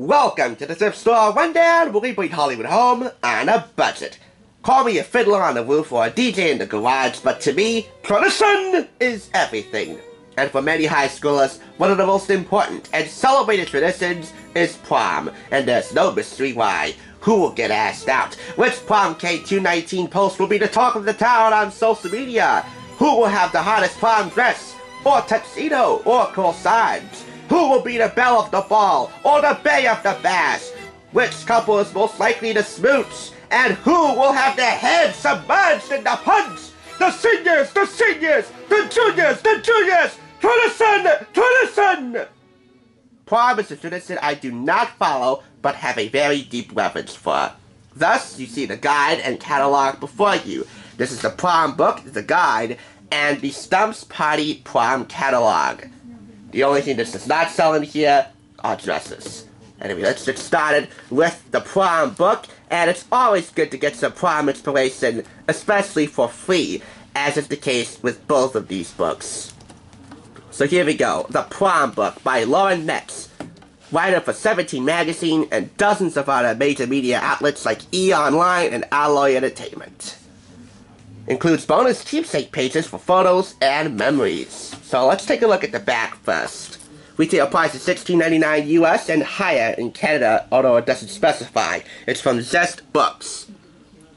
Welcome to the thrift store rundown where we bring Hollywood home on a budget. Call me a fiddler on the roof or a DJ in the garage, but to me, tradition is everything. And for many high schoolers, one of the most important and celebrated traditions is prom, and there's no mystery why. Who will get asked out? Which prom K219 post will be the talk of the town on social media? Who will have the hottest prom dress? Or tuxedo? Or corsage? Who will be the belle of the ball? Or the bay of the bash? Which couple is most likely to smooch? And who will have their heads submerged in the punch? The seniors, the seniors, the juniors, the juniors! Tradition! Tradition! Prom is a tradition I do not follow, but have a very deep reverence for. Thus, you see the guide and catalog before you. This is the prom book, the guide, and the Stumps Party Prom Catalog. The only thing this does not selling here are dresses. Anyway, let's get started with the prom book, and it's always good to get some prom inspiration, especially for free, as is the case with both of these books. So here we go, The Prom Book by Lauren Metz, writer for 17 Magazine and dozens of other major media outlets like E! Online and Alloy Entertainment. Includes bonus keepsake pages for photos and memories. So let's take a look at the back first. Retail price is $16.99 US and higher in Canada, although it doesn't specify. It's from Zest Books.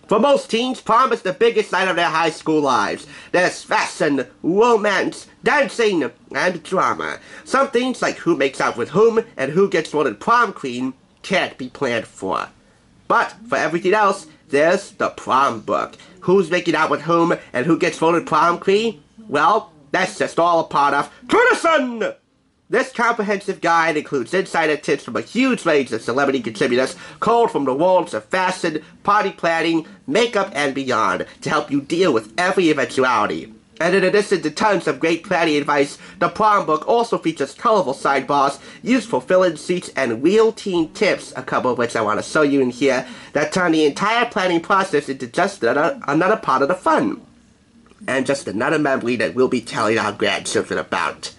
For most teens, prom is the biggest night of their high school lives. There's fashion, romance, dancing, and drama. Some things like who makes out with whom and who gets voted prom queen can't be planned for. But for everything else, there's the prom book. Who's making out with whom and who gets voted prom queen? Well, that's just all a part of tradition! This comprehensive guide includes insider tips from a huge range of celebrity contributors, culled from the worlds of fashion, party planning, makeup, and beyond, to help you deal with every eventuality. And in addition to tons of great planning advice, the prom book also features colorful sidebars, useful fill-in sheets, and real teen tips, a couple of which I want to show you in here, that turn the entire planning process into just another, another part of the fun. And just another memory that we'll be telling our grandchildren about.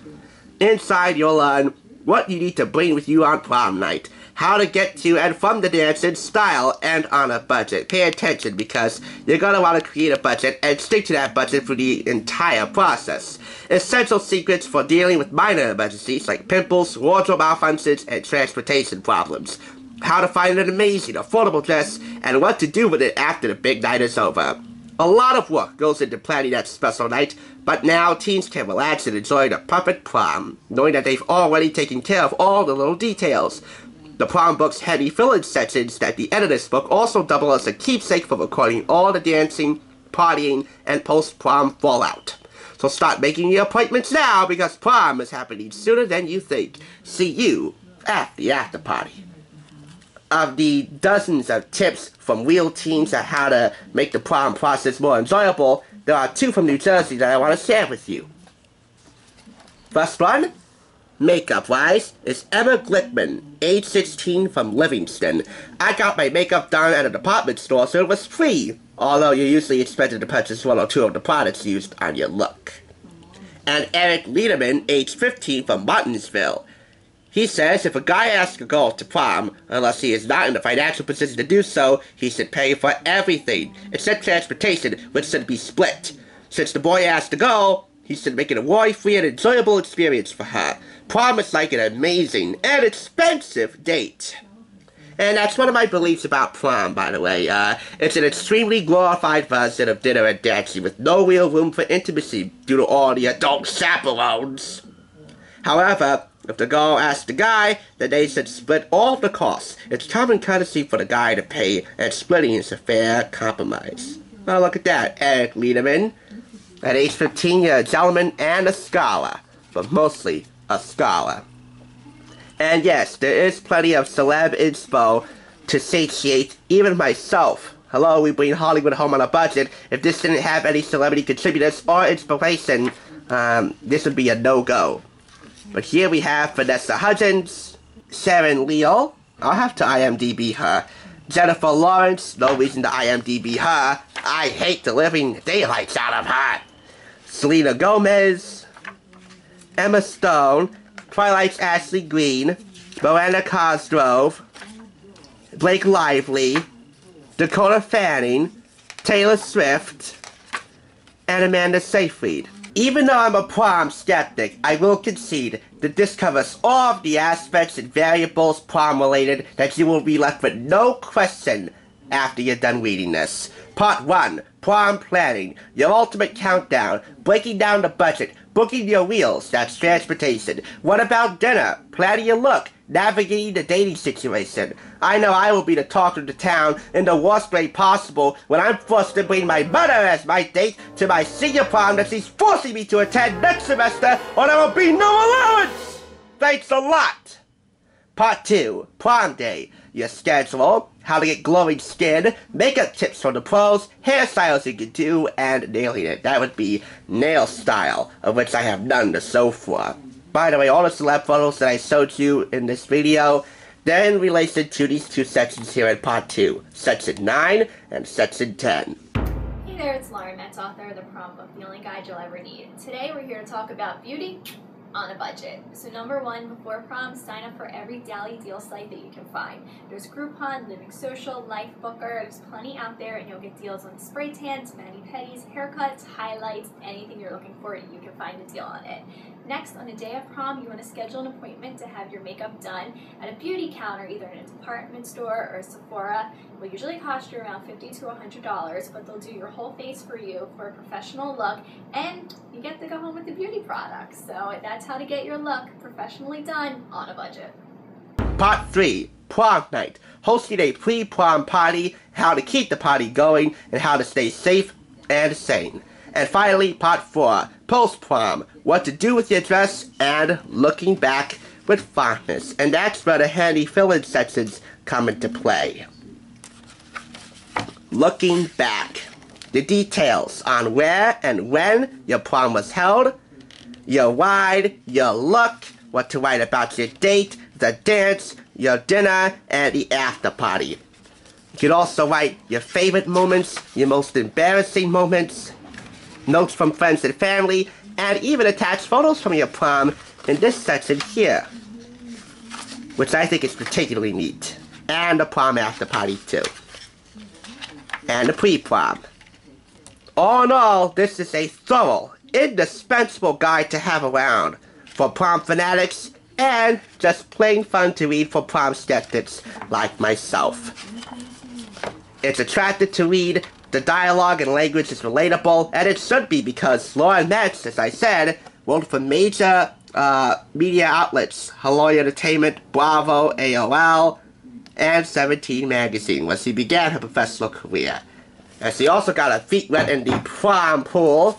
Inside, you'll learn what you need to bring with you on prom night, how to get to and from the dance in style and on a budget. Pay attention because you're going to want to create a budget and stick to that budget for the entire process. Essential secrets for dealing with minor emergencies like pimples, wardrobe malfunctions, and transportation problems. How to find an amazing, affordable dress, and what to do with it after the big night is over. A lot of work goes into planning that special night, but now teens can relax and enjoy the perfect prom, knowing that they've already taken care of all the little details. The prom book's heavy fill-in sections that the this book also double as a keepsake for recording all the dancing, partying, and post-prom fallout. So start making your appointments now because prom is happening sooner than you think. See you at the after party of the dozens of tips from real teens on how to make the prom process more enjoyable, there are two from New Jersey that I want to share with you. First one, makeup-wise, is Emma Glickman, age 16 from Livingston. I got my makeup done at a department store, so it was free, although you're usually expected to purchase one or two of the products used on your look. And Eric Lederman, age 15 from Martinsville. He says if a guy asks a girl to prom, unless he is not in a financial position to do so, he should pay for everything, except transportation, which should be split. Since the boy asked the girl, he should make it a worry-free and enjoyable experience for her. Prom is like an amazing and expensive date. And that's one of my beliefs about prom, by the way. Uh, it's an extremely glorified version of dinner and dancing with no real room for intimacy due to all the adult chaperones. However, if the girl asks the guy, then they should split all the costs. It's common courtesy for the guy to pay, and splitting is a fair compromise. Well, look at that, Eric Lederman. At age 15, you're a gentleman and a scholar, but mostly a scholar. And yes, there is plenty of celeb inspo to satiate even myself. Hello, we bring Hollywood home on a budget. If this didn't have any celebrity contributors or inspiration, um, this would be a no-go. But here we have Vanessa Hudgens, Sharon Leal, I'll have to IMDb her, Jennifer Lawrence, no reason to IMDb her, I hate the living daylights out of her, Selena Gomez, Emma Stone, Twilight's Ashley Greene, Miranda Cosgrove, Blake Lively, Dakota Fanning, Taylor Swift, and Amanda Seyfried. Even though I'm a prom skeptic, I will concede that this covers all of the aspects and variables prom related that you will be left with no question after you're done reading this. Part 1 Prom Planning, your ultimate countdown, breaking down the budget, booking your wheels, that's transportation. What about dinner? Planning your look, navigating the dating situation. I know I will be the talk of the town in the worst way possible when I'm forced to bring my mother as my date to my senior prom that she's forcing me to attend next semester or there will be no allowance! Thanks a lot! Part 2, Prom Day. Your schedule, how to get glowing skin, makeup tips from the pros, hairstyles you can do, and nailing it. That would be nail style, of which I have none to so far. By the way, all the celeb photos that I showed you in this video, they're to these two sections here in part 2, section 9 and section 10. Hey there, it's Lauren Metz, author of The Prom Book, the only guide you'll ever need. Today we're here to talk about beauty on a budget. So number one, before prom, sign up for every Dally deal site that you can find. There's Groupon, Living Social, Life Booker, there's plenty out there and you'll get deals on spray tans, mani-pedis, haircuts, highlights, anything you're looking for, you can find a deal on it. Next, on the day of prom, you want to schedule an appointment to have your makeup done at a beauty counter, either in a department store or a Sephora. It will usually cost you around 50 to $100, but they'll do your whole face for you for a professional look, and you get to go home with the beauty products. So that's how to get your look professionally done on a budget. Part 3 Prom Night. Hosting a pre prom party, how to keep the party going, and how to stay safe and sane. And finally, part 4 Post Prom. What to do with your dress and looking back with fondness. And that's where the handy fill in sections come into play. Looking back. The details on where and when your prom was held, your ride, your look, what to write about your date, the dance, your dinner, and the after party. You can also write your favorite moments, your most embarrassing moments, notes from friends and family, and even attach photos from your prom in this section here, which I think is particularly neat. And the prom after party too. And the pre-prom. All in all, this is a thorough, indispensable guide to have around for prom fanatics and just plain fun to read for prom skeptics like myself. It's attractive to read, the dialogue and language is relatable, and it should be because Lauren Metz, as I said, wrote for major uh, media outlets, Alloy Entertainment, Bravo, AOL, and 17 Magazine, where she began her professional career. And she also got her feet wet in the prom pool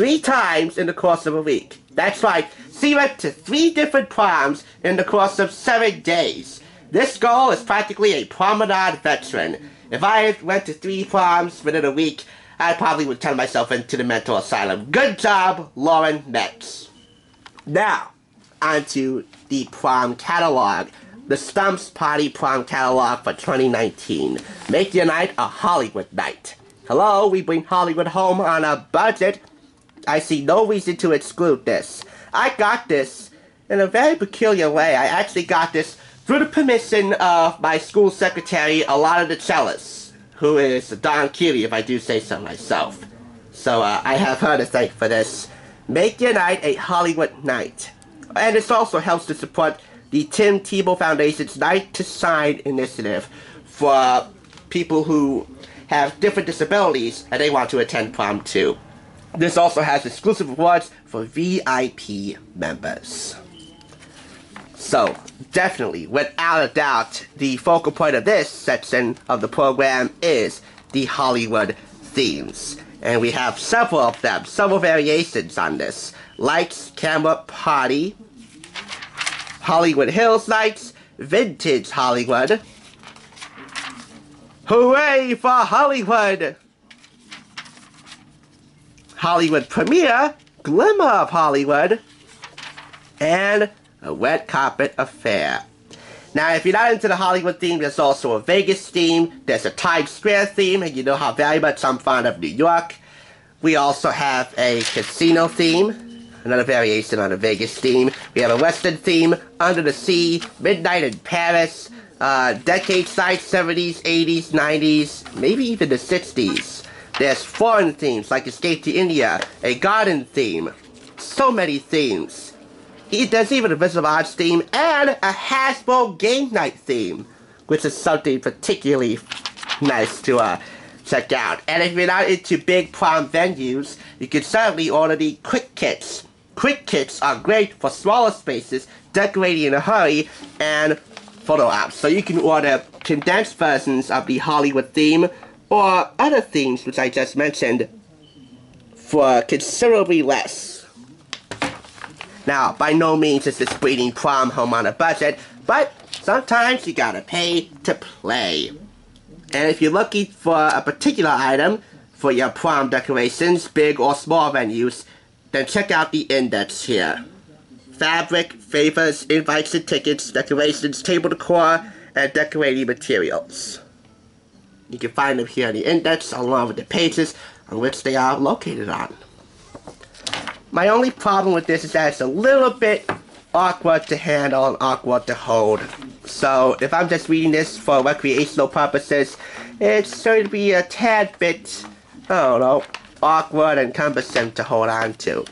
three times in the course of a week. That's right, she went to three different proms in the course of seven days. This girl is practically a promenade veteran. If I went to three proms within a week, I probably would turn myself into the mental asylum. Good job, Lauren Metz. Now, onto the prom catalog. The Stumps Party Prom Catalog for 2019. Make your night a Hollywood night. Hello, we bring Hollywood home on a budget. I see no reason to exclude this. I got this in a very peculiar way. I actually got this through the permission of my school secretary, Alana DeCellis, who is Don Keeley, if I do say so myself. So uh, I have her to thank for this. Make your night a Hollywood night. And this also helps to support the Tim Tebow Foundation's Night to Shine initiative for people who have different disabilities and they want to attend prom too. This also has exclusive rewards for VIP members. So, definitely, without a doubt, the focal point of this section of the program is the Hollywood themes. And we have several of them, several variations on this. Lights, Camera, Party, Hollywood Hills Nights, Vintage Hollywood. Hooray for Hollywood! Hollywood Premiere, Glimmer of Hollywood, and a Red Carpet Affair. Now, if you're not into the Hollywood theme, there's also a Vegas theme, there's a Times Square theme, and you know how very much I'm fond of New York. We also have a casino theme, another variation on a Vegas theme. We have a Western theme, Under the Sea, Midnight in Paris, uh, decade side 70s, 80s, 90s, maybe even the 60s. There's foreign themes like Escape to India, a garden theme, so many themes. There's even a Visible Arts theme and a Hasbro Game Night theme, which is something particularly nice to uh, check out. And if you're not into big prom venues, you can certainly order the Quick Kits. Quick Kits are great for smaller spaces, decorating in a hurry, and photo ops. So you can order condensed versions of the Hollywood theme or other themes which I just mentioned for considerably less. Now, by no means is this breeding prom home on a budget, but sometimes you gotta pay to play. And if you're looking for a particular item for your prom decorations, big or small venues, then check out the index here. Fabric, favors, invites and tickets, decorations, table decor, and decorating materials. You can find them here in the index along with the pages on which they are located on. My only problem with this is that it's a little bit awkward to handle and awkward to hold. So if I'm just reading this for recreational purposes, it's going to be a tad bit, I don't know, awkward and cumbersome to hold on to.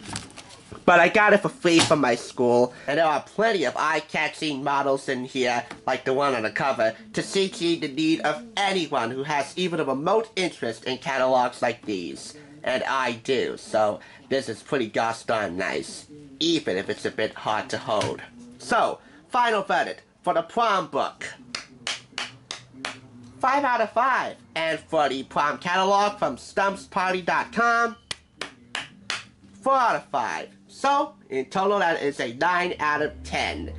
But I got it for free from my school, and there are plenty of eye-catching models in here, like the one on the cover, to satiate the need of anyone who has even a remote interest in catalogs like these. And I do, so this is pretty gosh darn nice, even if it's a bit hard to hold. So, final verdict for the prom book. 5 out of 5. And for the prom catalog from stumpsparty.com, 4 out of 5. So, in total, that is a 9 out of 10.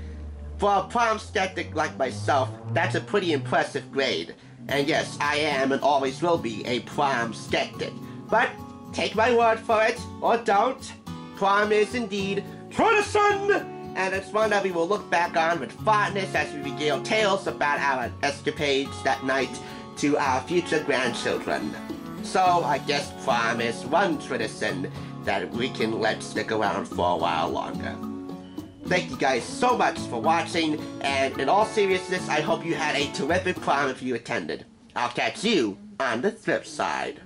For a prom skeptic like myself, that's a pretty impressive grade. And yes, I am and always will be a prom skeptic. But take my word for it, or don't. Prom is indeed tradition! And it's one that we will look back on with fondness as we regale tales about our escapades that night to our future grandchildren. So I guess prom is one tradition that we can let stick around for a while longer. Thank you guys so much for watching, and in all seriousness, I hope you had a terrific prom if you attended. I'll catch you on the flip side.